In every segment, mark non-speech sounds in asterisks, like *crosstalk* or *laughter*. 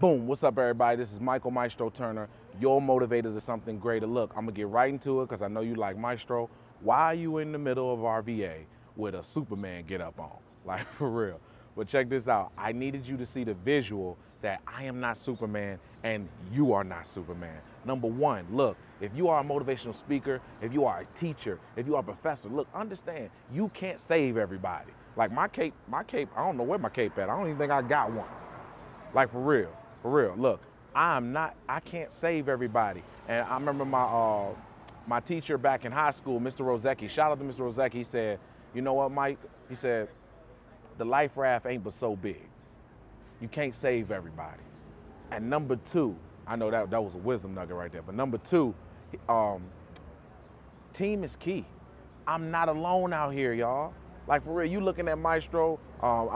Boom, what's up everybody? This is Michael Maestro Turner, your motivator to something greater. Look, I'm gonna get right into it because I know you like Maestro. Why are you in the middle of RVA with a Superman get up on? *laughs* Like for real. But check this out. I needed you to see the visual that I am not Superman and you are not Superman. Number one, look, if you are a motivational speaker, if you are a teacher, if you are a professor, look, understand, you can't save everybody. Like my cape, my cape, I don't know where my cape at. I don't even think I got one. Like for real, for real. Look, I'm not, I can't save everybody. And I remember my uh, my teacher back in high school, Mr. Rosecki, shout out to Mr. Rosecki, he said, you know what, Mike? He said, the life raft ain't but so big. You can't save everybody. And number two, I know that that was a wisdom nugget right there, but number two, um, team is key. I'm not alone out here, y'all. Like for real, you looking at Maestro, um,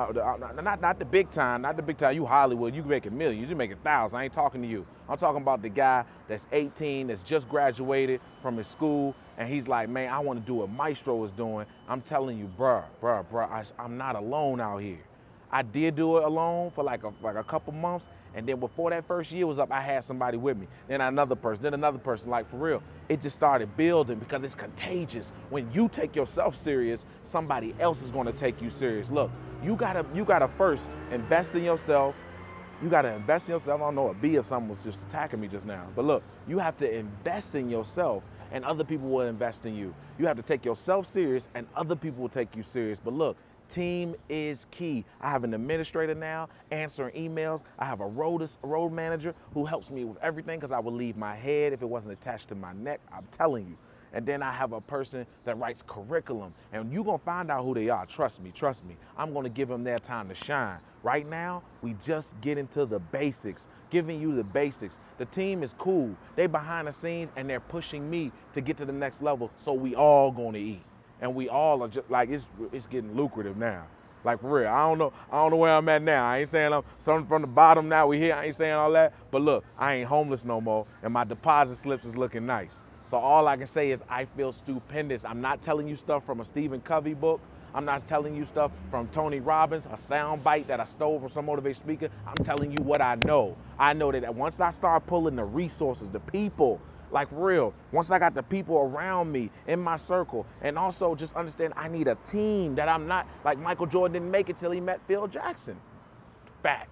not not the big time, not the big time. You Hollywood, you making millions, you making thousands. I ain't talking to you. I'm talking about the guy that's 18, that's just graduated from his school, and he's like, man, I want to do what Maestro is doing. I'm telling you, bruh, bruh, bruh, I, I'm not alone out here. I did do it alone for like a, like a couple months. And then before that first year was up, I had somebody with me. Then another person, then another person. Like for real, it just started building because it's contagious. When you take yourself serious, somebody else is going to take you serious. Look, you gotta you gotta first invest in yourself. You gotta invest in yourself. I don't know, a bee or something was just attacking me just now. But look, you have to invest in yourself and other people will invest in you. You have to take yourself serious and other people will take you serious. But look, Team is key. I have an administrator now answering emails. I have a road, road manager who helps me with everything because I would leave my head if it wasn't attached to my neck. I'm telling you. And then I have a person that writes curriculum. And you're to find out who they are. Trust me, trust me. I'm going to give them their time to shine. Right now, we just get into the basics, giving you the basics. The team is cool. They behind the scenes and they're pushing me to get to the next level. So we all going to eat and we all are just like it's it's getting lucrative now. Like for real, I don't know, I don't know where I'm at now. I ain't saying I'm something from the bottom now. We here, I ain't saying all that. But look, I ain't homeless no more, and my deposit slips is looking nice. So all I can say is I feel stupendous. I'm not telling you stuff from a Stephen Covey book. I'm not telling you stuff from Tony Robbins, a sound bite that I stole from some motivational speaker. I'm telling you what I know. I know that once I start pulling the resources, the people, like real, once I got the people around me in my circle, and also just understand I need a team that I'm not like Michael Jordan didn't make it till he met Phil Jackson. Back.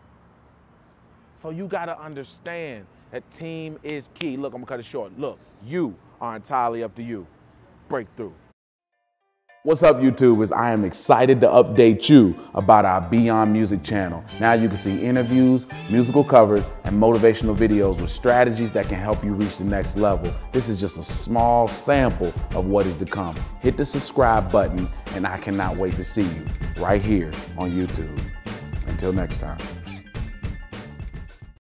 So you gotta understand that team is key. Look, I'm gonna cut it short. Look, you are entirely up to you. Breakthrough. What's up, YouTubers? I am excited to update you about our Beyond Music channel. Now you can see interviews, musical covers, and motivational videos with strategies that can help you reach the next level. This is just a small sample of what is to come. Hit the subscribe button, and I cannot wait to see you right here on YouTube. Until next time.